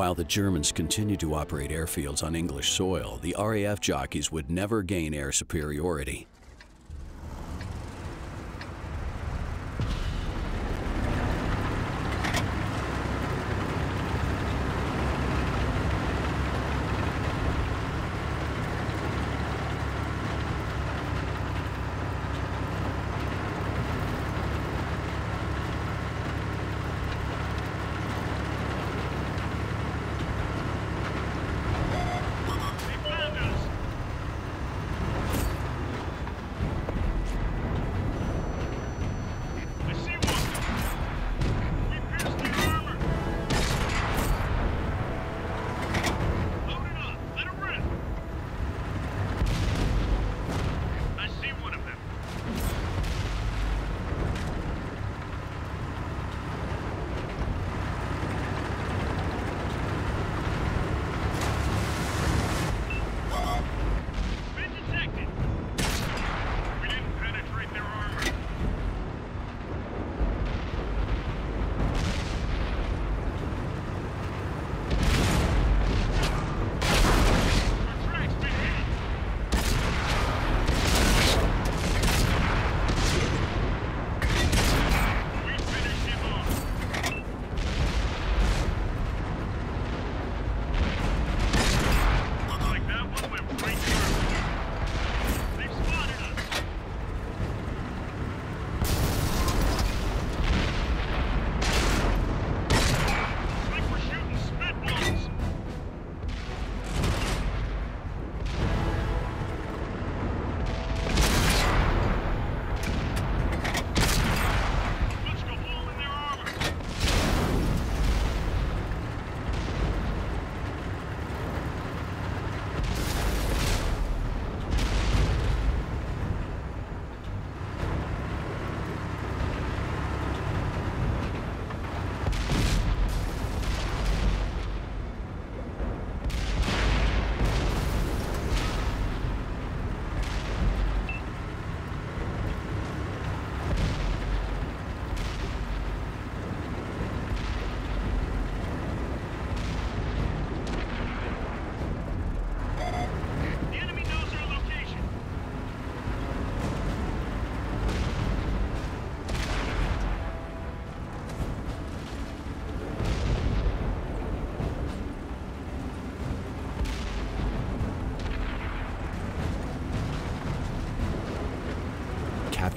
While the Germans continued to operate airfields on English soil, the RAF jockeys would never gain air superiority.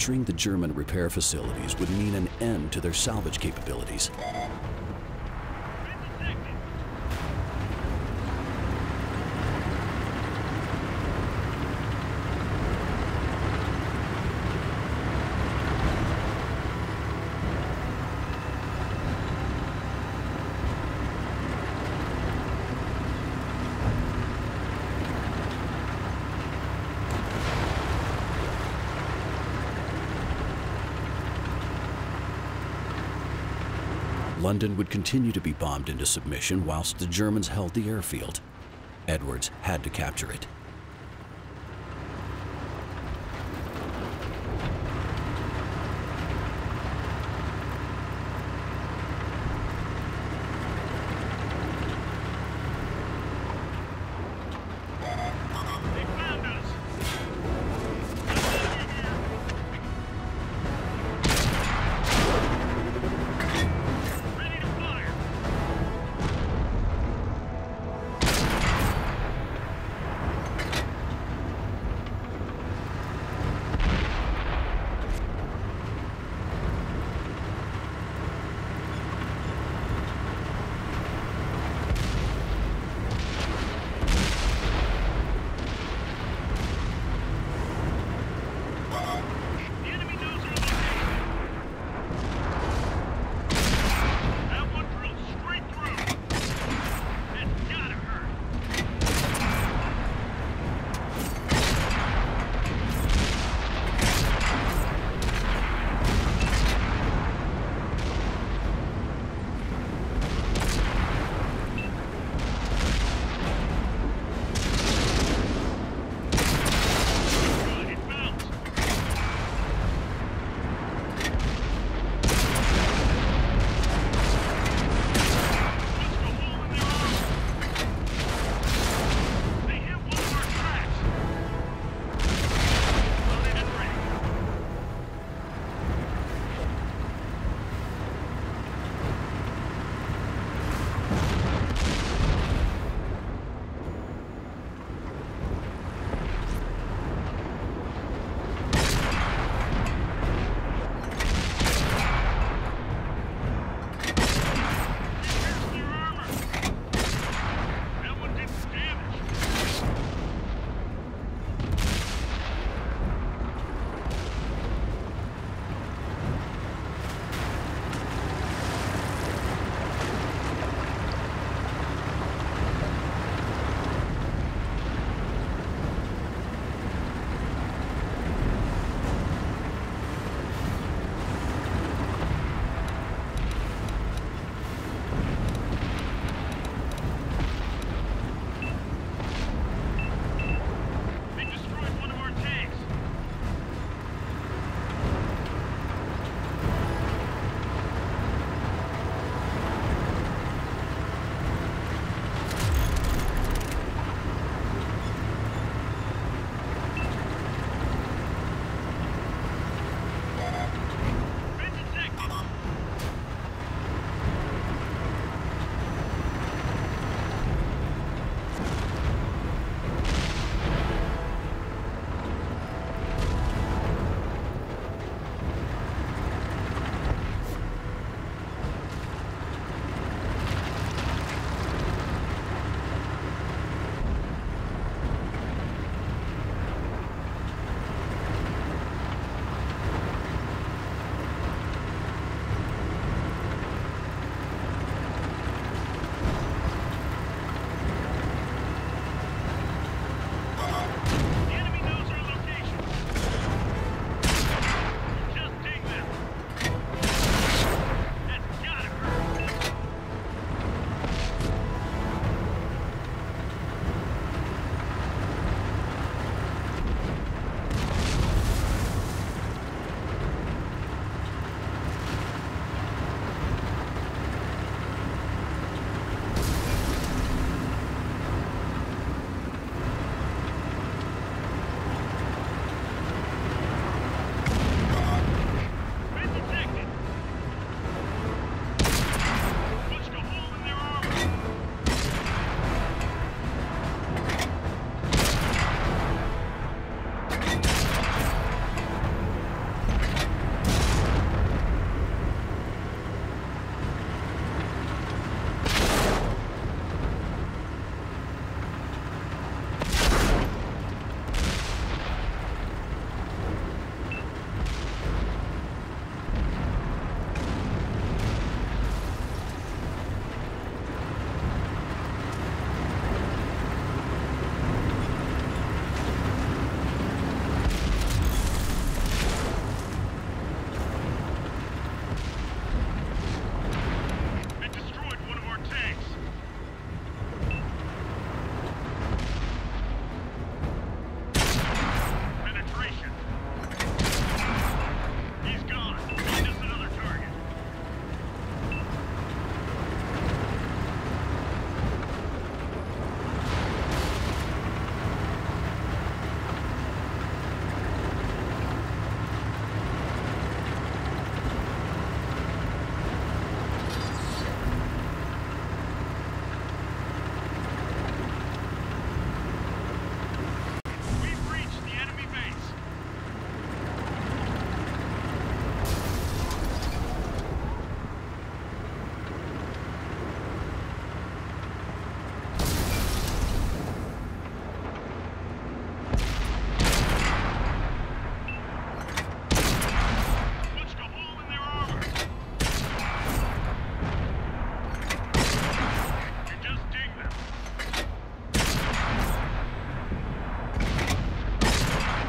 Capturing the German repair facilities would mean an end to their salvage capabilities. London would continue to be bombed into submission whilst the Germans held the airfield. Edwards had to capture it.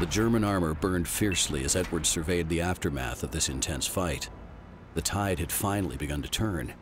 The German armor burned fiercely as Edward surveyed the aftermath of this intense fight. The tide had finally begun to turn.